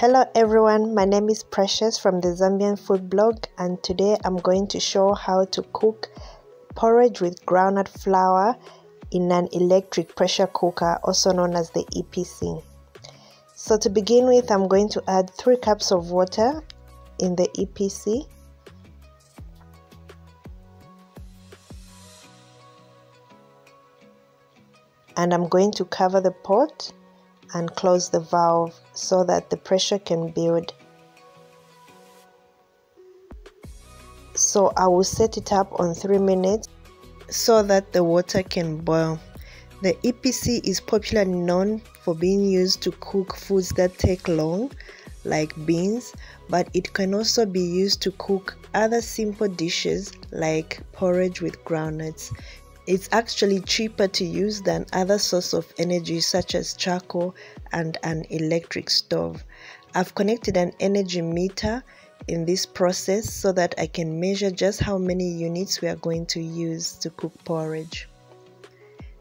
Hello everyone, my name is Precious from the Zambian Food Blog and today I'm going to show how to cook porridge with groundnut flour in an electric pressure cooker also known as the EPC. So to begin with I'm going to add 3 cups of water in the EPC and I'm going to cover the pot and close the valve so that the pressure can build. So I will set it up on 3 minutes so that the water can boil. The EPC is popularly known for being used to cook foods that take long like beans but it can also be used to cook other simple dishes like porridge with groundnuts it's actually cheaper to use than other source of energy such as charcoal and an electric stove. I've connected an energy meter in this process so that I can measure just how many units we are going to use to cook porridge.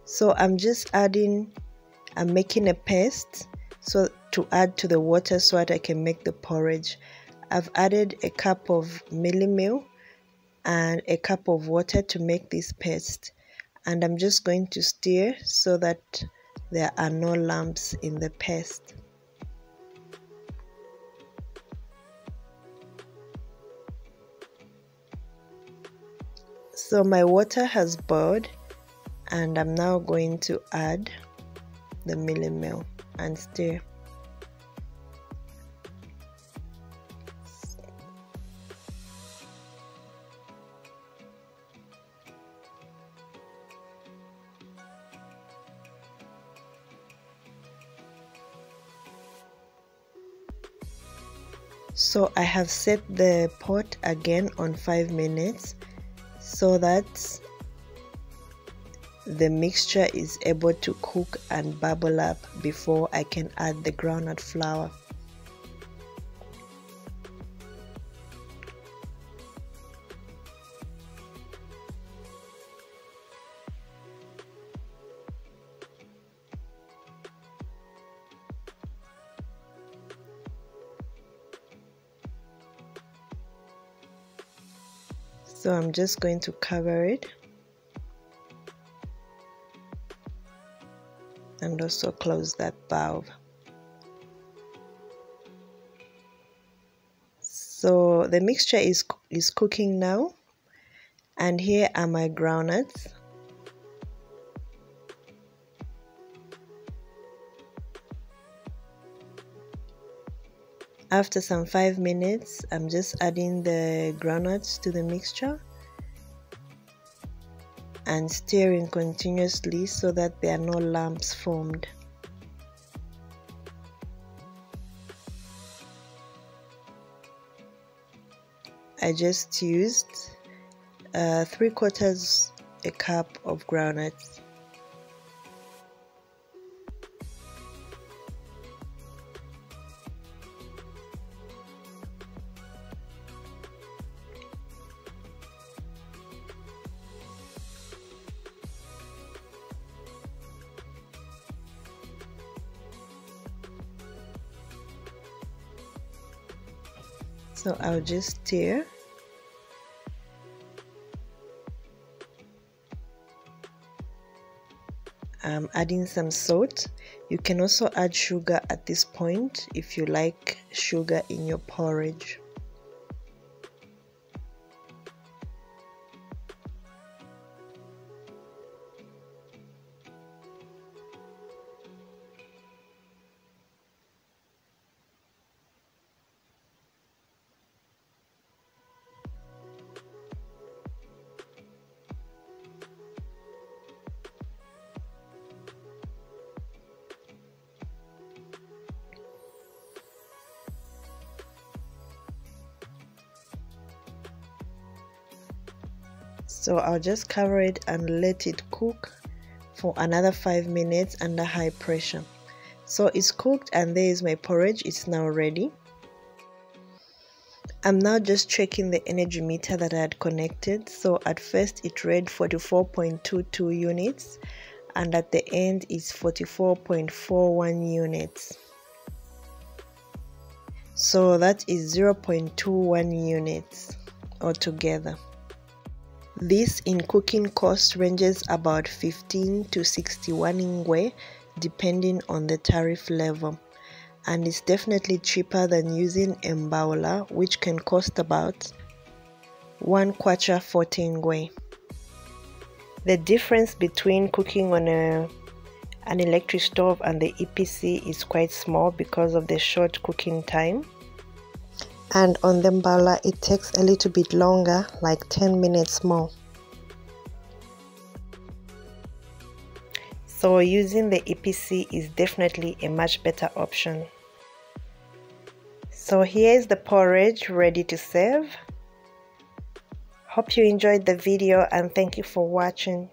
So I'm just adding, I'm making a paste so to add to the water so that I can make the porridge. I've added a cup of mielie meal and a cup of water to make this paste and I'm just going to stir so that there are no lumps in the paste. So my water has boiled and I'm now going to add the mielie meal and stir. So I have set the pot again on 5 minutes so that the mixture is able to cook and bubble up before I can add the groundnut flour so I'm just going to cover it. And also close that valve. So the mixture is is cooking now. And here are my groundnuts After some 5 minutes, I'm just adding the groundnuts to the mixture and stirring continuously so that there are no lumps formed. I just used uh, 3 quarters a cup of groundnuts so I'll just stir I'm adding some salt. You can also add sugar at this point if you like sugar in your porridge so I'll just cover it and let it cook for another 5 minutes under high pressure. So it's cooked and there is my porridge it's now ready. I'm now just checking the energy meter that I had connected. So at first it read 44.22 units and at the end is 44.41 units. So that is 0.21 units altogether this in cooking cost ranges about 15 to 61 ngwee depending on the tariff level and it's definitely cheaper than using Mbaula which can cost about 1 kwacha 14 ngwee. The difference between cooking on a an electric stove and the EPC is quite small because of the short cooking time. And on the Mbaula it takes a little bit longer, like 10 minutes more. So using the EPC is definitely a much better option. So here is the porridge ready to serve. Hope you enjoyed the video and thank you for watching.